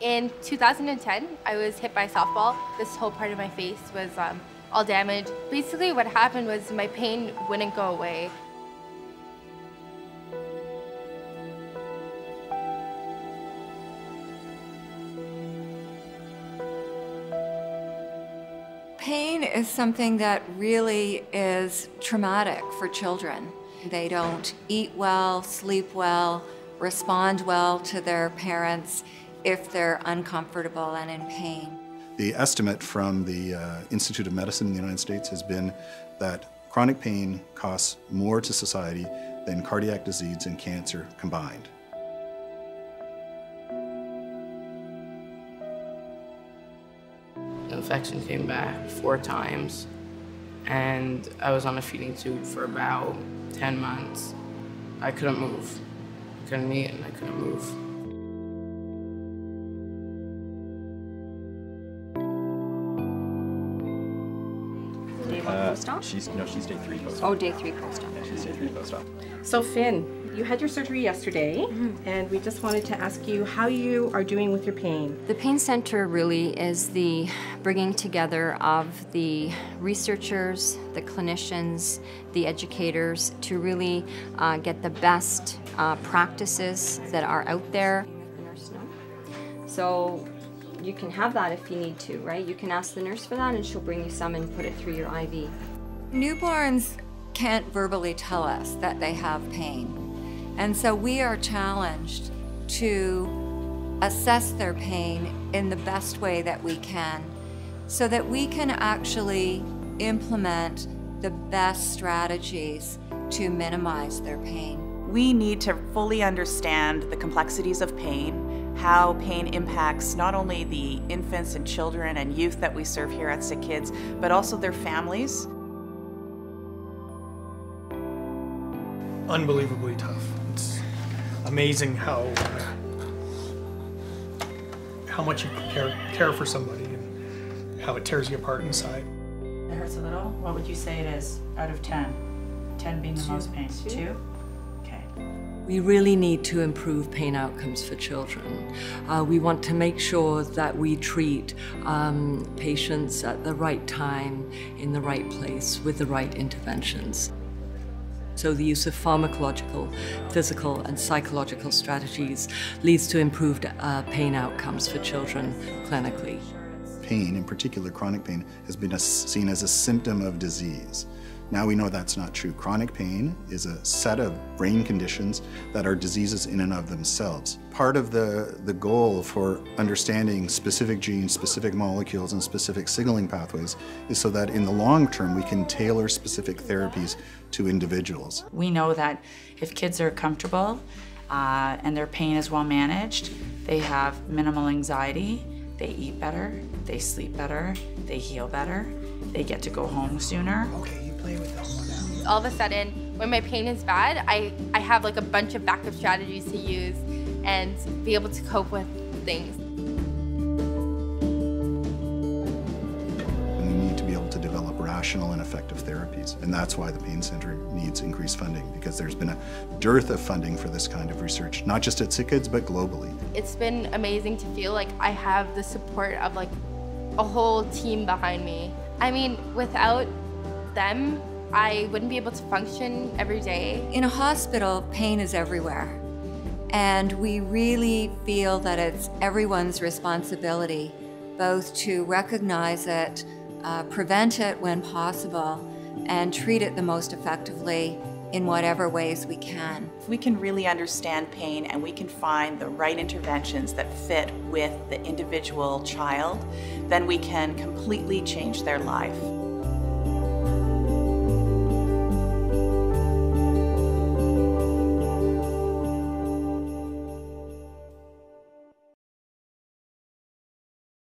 In 2010, I was hit by a softball. This whole part of my face was um, all damaged. Basically what happened was my pain wouldn't go away. Pain is something that really is traumatic for children. They don't eat well, sleep well, respond well to their parents if they're uncomfortable and in pain. The estimate from the uh, Institute of Medicine in the United States has been that chronic pain costs more to society than cardiac disease and cancer combined. infection came back four times and I was on a feeding tube for about 10 months. I couldn't move. I couldn't eat and I couldn't move. Post-op? she's no, she's day three post-op. Oh, day three post-op. Yeah, she's day three post-op. So Finn, you had your surgery yesterday, and we just wanted to ask you how you are doing with your pain. The Pain Center really is the bringing together of the researchers, the clinicians, the educators to really uh, get the best uh, practices that are out there. So you can have that if you need to, right? You can ask the nurse for that and she'll bring you some and put it through your IV. Newborns can't verbally tell us that they have pain. And so we are challenged to assess their pain in the best way that we can so that we can actually implement the best strategies to minimize their pain. We need to fully understand the complexities of pain, how pain impacts not only the infants and children and youth that we serve here at Sick Kids, but also their families. unbelievably tough. It's amazing how how much you care care for somebody and how it tears you apart inside. It hurts a little. What would you say it is out of 10? 10 being the most pain. Two? Okay. We really need to improve pain outcomes for children. Uh, we want to make sure that we treat um, patients at the right time, in the right place, with the right interventions. So the use of pharmacological, physical, and psychological strategies leads to improved uh, pain outcomes for children clinically. Pain, in particular chronic pain, has been a, seen as a symptom of disease. Now we know that's not true. Chronic pain is a set of brain conditions that are diseases in and of themselves. Part of the, the goal for understanding specific genes, specific molecules, and specific signaling pathways is so that in the long term we can tailor specific therapies to individuals. We know that if kids are comfortable uh, and their pain is well managed, they have minimal anxiety, they eat better, they sleep better, they heal better, they get to go home sooner. Okay, play with this now. All of a sudden, when my pain is bad, I, I have like a bunch of backup strategies to use and be able to cope with things. And we need to be able to develop rational and effective therapies. And that's why the Pain Center needs increased funding, because there's been a dearth of funding for this kind of research, not just at SickKids, but globally. It's been amazing to feel like I have the support of like a whole team behind me. I mean, without them, I wouldn't be able to function every day. In a hospital, pain is everywhere. And we really feel that it's everyone's responsibility both to recognize it, uh, prevent it when possible, and treat it the most effectively in whatever ways we can. If we can really understand pain and we can find the right interventions that fit with the individual child, then we can completely change their life.